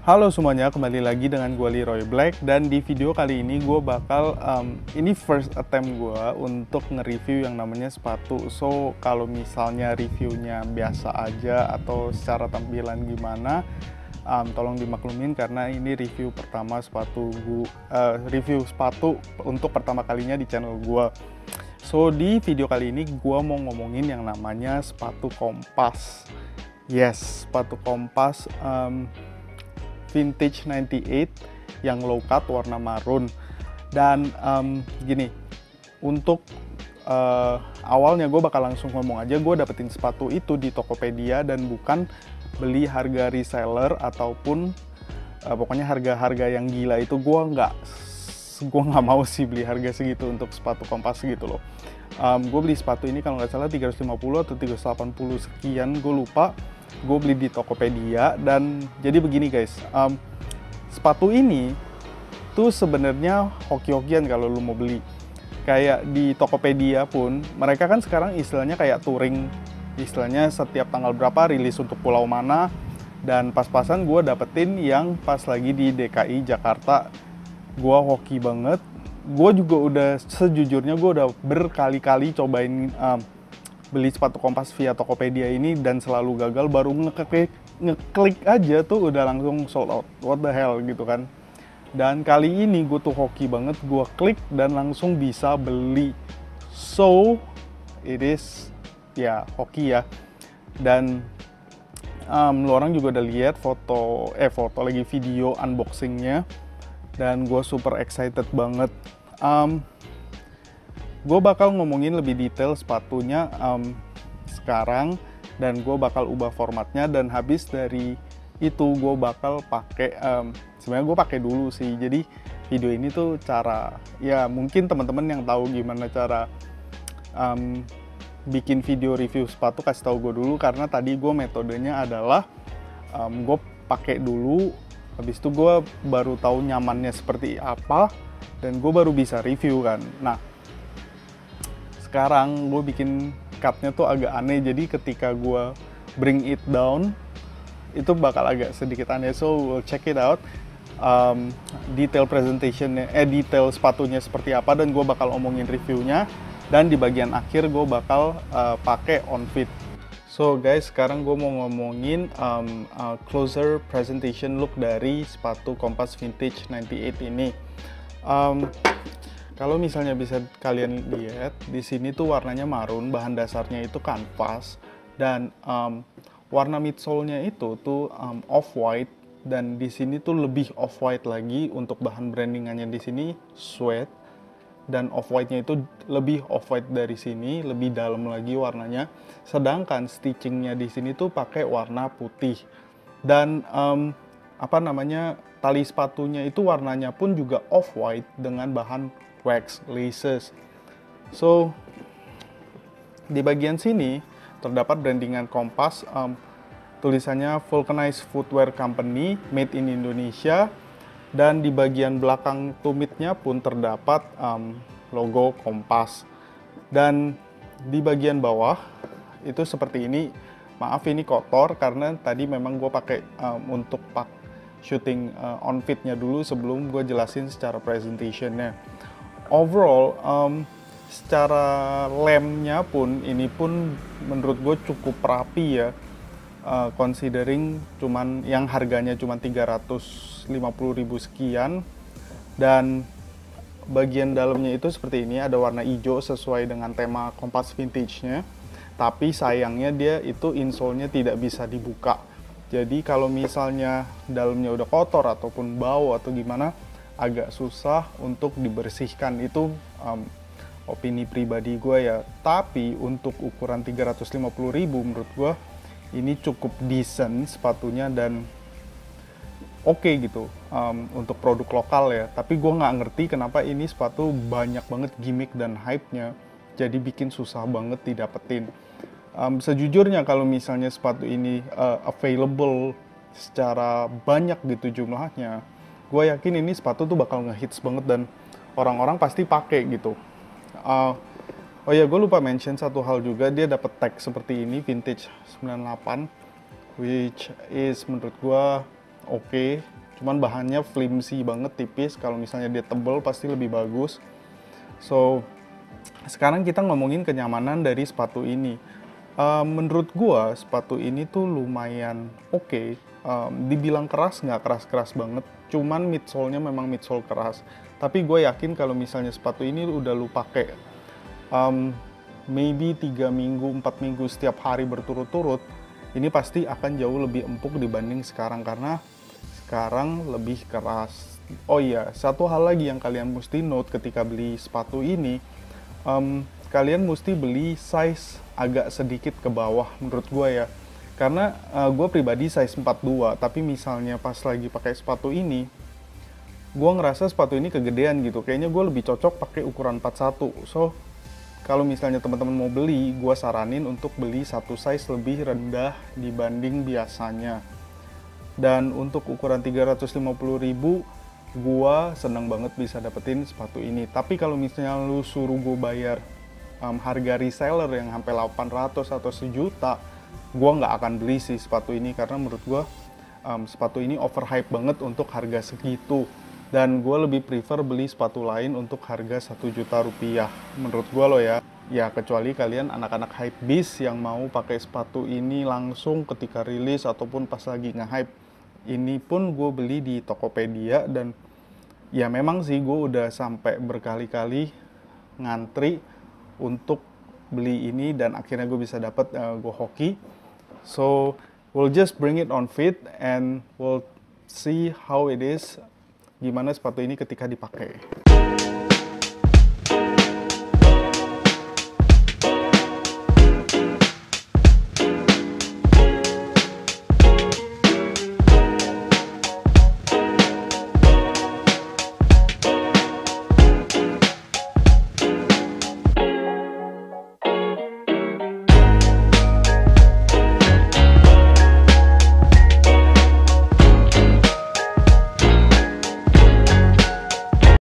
Halo semuanya, kembali lagi dengan gue Leroy Black dan di video kali ini gue bakal um, ini first attempt gue untuk nge-review yang namanya sepatu. So kalau misalnya reviewnya biasa aja atau secara tampilan gimana, um, tolong dimaklumin karena ini review pertama sepatu gue, uh, review sepatu untuk pertama kalinya di channel gue. So di video kali ini gue mau ngomongin yang namanya sepatu kompas. Yes, sepatu kompas. Um, vintage 98 yang low cut warna marun dan um, gini untuk uh, awalnya gue bakal langsung ngomong aja gue dapetin sepatu itu di Tokopedia dan bukan beli harga reseller ataupun uh, pokoknya harga-harga yang gila itu gue nggak gue nggak mau sih beli harga segitu untuk sepatu kompas gitu loh. Um, gue beli sepatu ini kalau nggak salah 350 atau 380 sekian gue lupa gue beli di Tokopedia dan jadi begini guys. Um, sepatu ini tuh sebenarnya hoki-hokian kalau lu mau beli. Kayak di Tokopedia pun mereka kan sekarang istilahnya kayak touring. Istilahnya setiap tanggal berapa rilis untuk pulau mana. Dan pas-pasan gue dapetin yang pas lagi di DKI Jakarta. Gue hoki banget. Gue juga udah sejujurnya gue udah berkali-kali cobain um, beli sepatu kompas via Tokopedia ini dan selalu gagal baru ngeklik ngeklik aja tuh udah langsung sold out. What the hell gitu kan. Dan kali ini gue tuh hoki banget gue klik dan langsung bisa beli. So it is ya hoki ya. Dan um, lu orang juga udah lihat foto eh foto lagi video unboxingnya. Dan gue super excited banget. Um, gue bakal ngomongin lebih detail sepatunya um, sekarang dan gue bakal ubah formatnya dan habis dari itu gue bakal pakai um, sebenarnya gue pakai dulu sih. Jadi video ini tuh cara ya mungkin teman-teman yang tahu gimana cara um, bikin video review sepatu kasih tahu gue dulu. Karena tadi gue metodenya adalah um, gue pakai dulu habis itu gue baru tahu nyamannya seperti apa dan gue baru bisa review kan. Nah sekarang gue bikin cutnya tuh agak aneh. Jadi ketika gue bring it down itu bakal agak sedikit aneh. So we'll check it out. Um, detail presentationnya eh detail sepatunya seperti apa dan gue bakal omongin reviewnya. Dan di bagian akhir gue bakal uh, pakai on fit so guys sekarang gue mau ngomongin um, uh, closer presentation look dari sepatu kompas vintage 98 ini. Um, kalau misalnya bisa kalian lihat, di sini tuh warnanya marun, bahan dasarnya itu kanvas, dan um, warna midsole-nya itu tuh um, off-white, dan di sini tuh lebih off-white lagi untuk bahan brandingannya di sini suede, dan off-white-nya itu lebih off-white dari sini, lebih dalam lagi warnanya. Sedangkan stitchingnya di sini tuh pakai warna putih, dan um, apa namanya tali sepatunya itu warnanya pun juga off-white dengan bahan wax laces. So di bagian sini terdapat brandingan Kompas, um, tulisannya Vulcanized Footwear Company, made in Indonesia, dan di bagian belakang tumitnya pun terdapat um, logo Kompas. Dan di bagian bawah itu seperti ini. Maaf ini kotor karena tadi memang gue pakai um, untuk pak shooting uh, on fitnya dulu sebelum gue jelasin secara presentationnya. Overall um, secara lemnya pun ini pun menurut gue cukup rapi ya. Uh, considering cuman yang harganya cuma 350.000 sekian dan bagian dalamnya itu seperti ini ada warna hijau sesuai dengan tema kompas vintage-nya. Tapi sayangnya dia itu insole-nya tidak bisa dibuka jadi kalau misalnya dalamnya udah kotor ataupun bau atau gimana agak susah untuk dibersihkan. Itu um, opini pribadi gue ya. Tapi untuk ukuran 350.000 menurut gue ini cukup decent sepatunya dan oke okay gitu um, untuk produk lokal ya. Tapi gue nggak ngerti kenapa ini sepatu banyak banget gimmick dan hype-nya jadi bikin susah banget didapetin um, sejujurnya kalau misalnya sepatu ini uh, available secara banyak gitu jumlahnya, gue yakin ini sepatu tuh bakal ngehits banget dan orang-orang pasti pakai gitu. Uh, oh ya, gue lupa mention satu hal juga, dia dapat tag seperti ini vintage 98, which is menurut gue oke cuman bahannya flimsy banget tipis. Kalau misalnya dia tebel pasti lebih bagus. So sekarang kita ngomongin kenyamanan dari sepatu ini uh, menurut gua sepatu ini tuh lumayan oke okay. um, dibilang keras nggak keras-keras banget cuman midsole-nya memang midsole keras tapi gue yakin kalau misalnya sepatu ini udah lu pakai um, maybe 3 minggu 4 minggu setiap hari berturut-turut ini pasti akan jauh lebih empuk dibanding sekarang karena sekarang lebih keras. Oh iya, satu hal lagi yang kalian mesti note ketika beli sepatu ini, um, kalian mesti beli size agak sedikit ke bawah menurut gue ya. Karena uh, gue pribadi size 42, tapi misalnya pas lagi pakai sepatu ini, gue ngerasa sepatu ini kegedean gitu. Kayaknya gue lebih cocok pakai ukuran 41. So, kalau misalnya teman-teman mau beli, gue saranin untuk beli satu size lebih rendah dibanding biasanya dan untuk ukuran 350.000 gua seneng banget bisa dapetin sepatu ini tapi kalau misalnya lu suruh gue bayar um, harga reseller yang sampai 800 atau sejuta gua nggak akan beli sih sepatu ini karena menurut gua um, sepatu ini overhype banget untuk harga segitu. Dan gue lebih prefer beli sepatu lain untuk harga satu juta rupiah. Menurut gue loh ya. Ya kecuali kalian anak-anak hype beast yang mau pakai sepatu ini langsung ketika rilis ataupun pas lagi nge-hype. Ini pun gue beli di Tokopedia dan ya memang sih gue udah sampai berkali-kali ngantri untuk beli ini dan akhirnya gue bisa dapat uh, go hoki. So we'll just bring it on fit and we'll see how it is gimana sepatu ini ketika dipakai